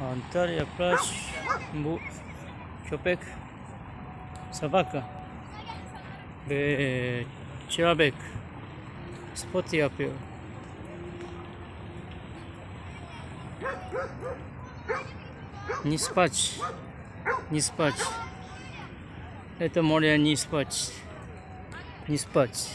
Antalya Plaj bu köpek Savaka ve Çirabek spot yapıyor. Не спать. Не спать. Это море не спать. Не спать.